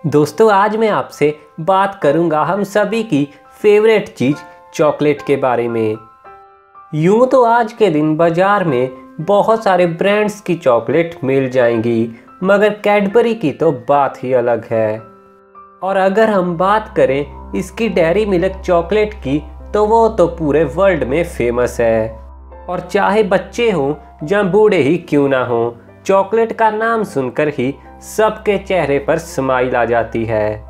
दोस्तों, आज मैं आपसे बात करूँगा हम सभी की फेवरेट चीज़ चॉकलेट के बारे में। यूँ तो आज के दिन बाज़ार में बहुत सारे ब्रांड्स की चॉकलेट मिल जाएँगी, मगर कैडबरी की तो बात ही अलग है। और अगर हम बात करें इसकी डेयरी मिल्क चॉकलेट की तो वो तो पूरे वर्ल्ड में फ़ेमस है। और चाहे बच्चे हों या बूढ़े ही क्यों ना हों चॉकलेट का नाम सुनकर ही सबके चेहरे पर स्माइल आ जाती है।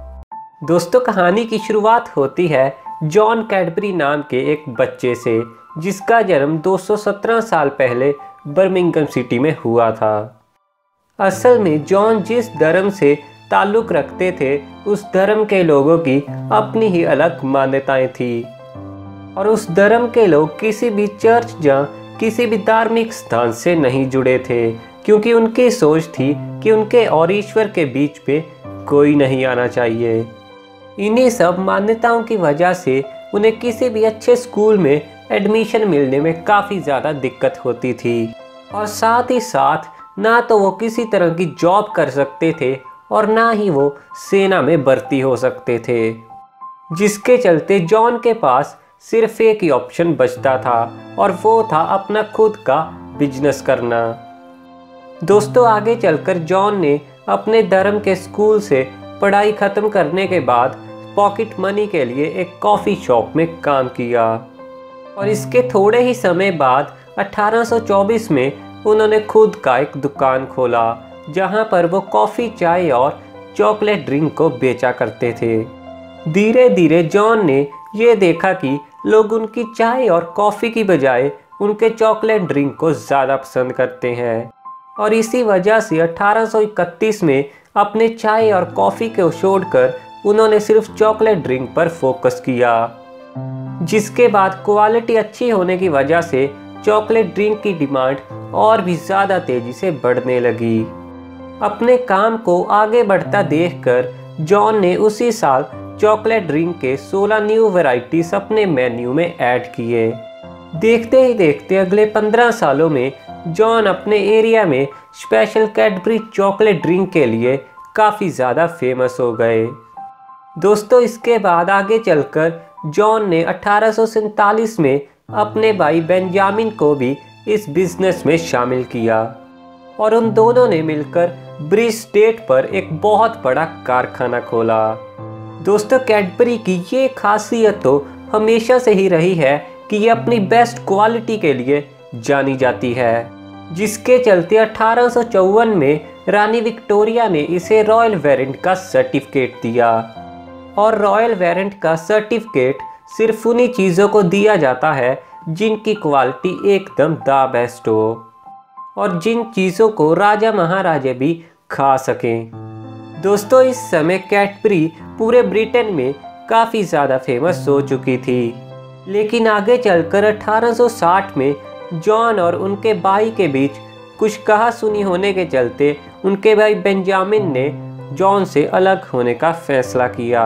दोस्तों, कहानी की शुरुआत होती है जॉन कैडबरी नाम के एक बच्चे से, जिसका जन्म 217 साल पहले बर्मिंगम सिटी में हुआ था। असल में जॉन जिस धर्म से ताल्लुक रखते थे, उस धर्म के लोगों की अपनी ही अलग मान्यताएँ थी। और उस धर्म के लोग किसी भी चर्च या किसी भी धार्मिक स्थान से नहीं जुड़े थे। क्योंकि उनकी सोच थी कि उनके और ईश्वर के बीच पे कोई नहीं आना चाहिए। इन्हीं सब मान्यताओं की वजह से उन्हें किसी भी अच्छे स्कूल में एडमिशन मिलने में काफ़ी ज़्यादा दिक्कत होती थी। और साथ ही साथ, ना तो वो किसी तरह की जॉब कर सकते थे और ना ही वो सेना में भर्ती हो सकते थे। जिसके चलते जॉन के पास सिर्फ़ एक ही ऑप्शन बचता था, और वो था अपना खुद का बिज़नेस करना। दोस्तों, आगे चलकर जॉन ने अपने धर्म के स्कूल से पढ़ाई ख़त्म करने के बाद पॉकेट मनी के लिए एक कॉफ़ी शॉप में काम किया। और इसके थोड़े ही समय बाद 1824 में उन्होंने खुद का एक दुकान खोला, जहाँ पर वो कॉफ़ी, चाय और चॉकलेट ड्रिंक को बेचा करते थे। धीरे धीरे जॉन ने ये देखा कि लोग उनकी चाय और कॉफ़ी की बजाय उनके चॉकलेट ड्रिंक को ज़्यादा पसंद करते हैं। और इसी वजह से 1831 में अपने चाय और कॉफ़ी को छोड़कर उन्होंने सिर्फ़ चॉकलेट ड्रिंक पर फोकस किया, जिसके बाद क्वालिटी अच्छी होने की वजह से चॉकलेट ड्रिंक की डिमांड और भी ज़्यादा तेज़ी से बढ़ने लगी। अपने काम को आगे बढ़ता देखकर जॉन ने उसी साल चॉकलेट ड्रिंक के 16 न्यू वैरायटीज अपने मेन्यू में ऐड किए। देखते ही देखते अगले 15 सालों में जॉन अपने एरिया में स्पेशल कैडबरी चॉकलेट ड्रिंक के लिए काफ़ी ज़्यादा फ़ेमस हो गए। दोस्तों, इसके बाद आगे चलकर जॉन ने अठारह सौ सैंतालीस में अपने भाई बेंजामिन को भी इस बिज़नेस में शामिल किया और उन दोनों ने मिलकर ब्रिज स्टेट पर एक बहुत बड़ा कारखाना खोला। दोस्तों, कैडबरी की ये खासियत तो हमेशा से ही रही है कि ये अपनी बेस्ट क्वालिटी के लिए जानी जाती है, जिसके चलते अठारह सौ चौवन में रानी विक्टोरिया ने इसे रॉयल वेरिएंट का सर्टिफिकेट दिया। और रॉयल वेरिएंट का सर्टिफिकेट सिर्फ़ उन्हीं चीज़ों को दिया जाता है, जिनकी क्वालिटी एकदम द बेस्ट हो, और जिन चीज़ों को राजा महाराजे भी खा सकें। दोस्तों, इस समय कैटबरी पूरे ब्रिटेन में काफ़ी ज़्यादा फ़ेमस हो चुकी थी, लेकिन आगे चलकर 1860 में जॉन और उनके भाई के बीच कुछ कहा सुनी होने के चलते उनके भाई बेंजामिन ने जॉन से अलग होने का फैसला किया।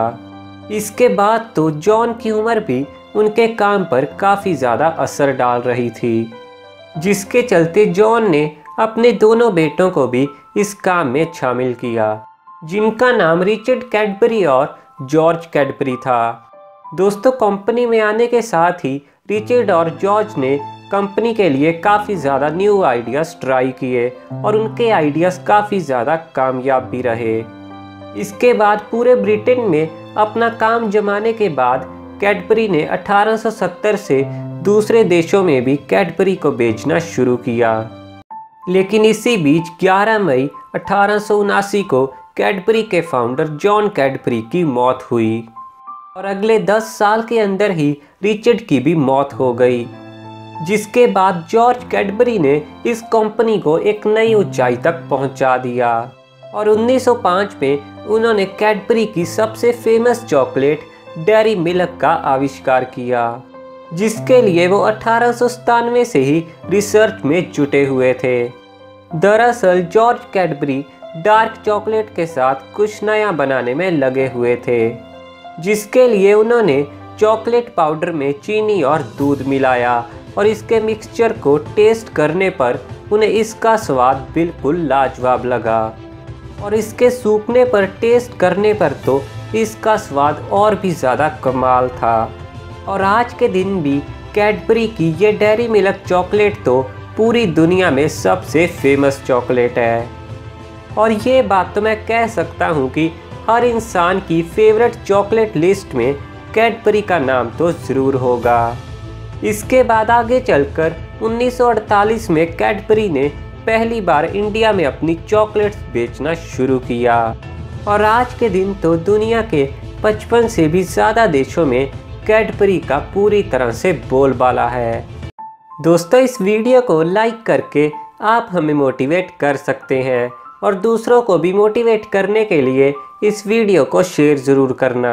इसके बाद तो जॉन की उम्र भी उनके काम पर काफ़ी ज़्यादा असर डाल रही थी, जिसके चलते जॉन ने अपने दोनों बेटों को भी इस काम में शामिल किया, जिनका नाम रिचर्ड कैडबरी और जॉर्ज कैडबरी था। दोस्तों, कंपनी में आने के साथ ही रिचर्ड और जॉर्ज ने कंपनी के लिए काफ़ी ज़्यादा न्यू आइडियाज़ ट्राई किए और उनके आइडियाज़ काफ़ी ज़्यादा कामयाब भी रहे। इसके बाद पूरे ब्रिटेन में अपना काम जमाने के बाद कैडबरी ने 1870 से दूसरे देशों में भी कैडबरी को बेचना शुरू किया। लेकिन इसी बीच 11 मई अठारह सौ उनासी को कैडबरी के फाउंडर जॉन कैडबरी की मौत हुई और अगले 10 साल के अंदर ही रिचर्ड की भी मौत हो गई। जिसके बाद जॉर्ज कैडबरी ने इस कंपनी को एक नई ऊंचाई तक पहुँचा दिया। और 1905 में उन्होंने कैडबरी की सबसे फ़ेमस चॉकलेट, डेरी मिल्क का आविष्कार किया, जिसके लिए वो अठारह सौ सतानवे से ही रिसर्च में जुटे हुए थे। दरअसल, जॉर्ज कैडबरी डार्क चॉकलेट के साथ कुछ नया बनाने में लगे हुए थे, जिसके लिए उन्होंने चॉकलेट पाउडर में चीनी और दूध मिलाया और इसके मिक्सचर को टेस्ट करने पर उन्हें इसका स्वाद बिल्कुल लाजवाब लगा। और इसके सूखने पर टेस्ट करने पर तो इसका स्वाद और भी ज़्यादा कमाल था। और आज के दिन भी कैडबरी की ये डेरी मिल्क चॉकलेट तो पूरी दुनिया में सबसे फ़ेमस चॉकलेट है। और ये बात तो मैं कह सकता हूँ कि हर इंसान की फेवरेट चॉकलेट लिस्ट में कैडबरी का नाम तो ज़रूर होगा। इसके बाद आगे चलकर 1948 में कैडबरी ने पहली बार इंडिया में अपनी चॉकलेट्स बेचना शुरू किया। और आज के दिन तो दुनिया के 55 से भी ज़्यादा देशों में कैडबरी का पूरी तरह से बोलबाला है। दोस्तों, इस वीडियो को लाइक करके आप हमें मोटिवेट कर सकते हैं और दूसरों को भी मोटिवेट करने के लिए इस वीडियो को शेयर ज़रूर करना।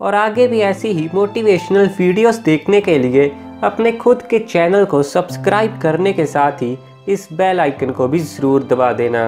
और आगे भी ऐसी ही मोटिवेशनल वीडियोस देखने के लिए अपने खुद के चैनल को सब्सक्राइब करने के साथ ही इस बेल आइकन को भी ज़रूर दबा देना।